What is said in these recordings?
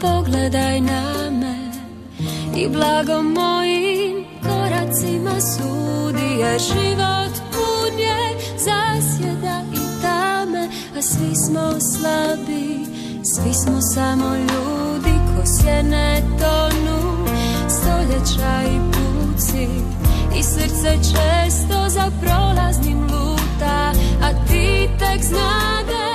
pogledaj na me. I blago mojim koracima sudi život pun je zasjeda i tame. A svi smo slabi svi smo samo ljudi ko sjene tonu. Stoljeća i puci i srce često za prolaznim luta. A ti tek znadeš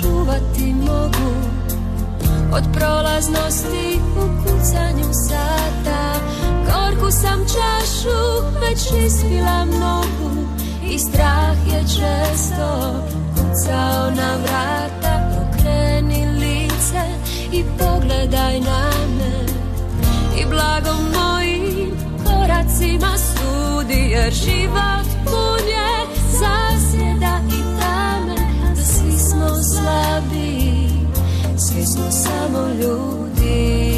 čuvati mogu od prolaznosti u kucanju sata. Gorku sam čašu već ispila mnogu I strah je često kucao na vrata Okreni lice i pogledaj na me. I blagom mojim koracima sudi Jer život pun je zasjeda i tame Da svi smo slabi svi smo samo ljudi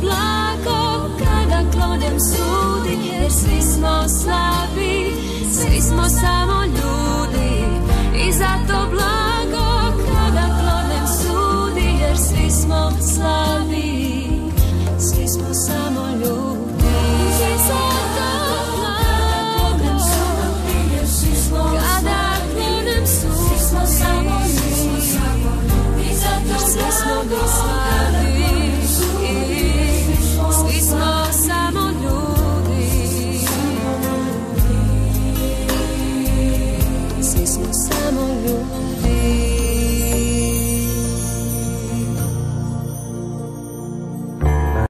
Blago kada klonem sudi Jer svi smo slabi, svi smo samo Svi smo samo ljudi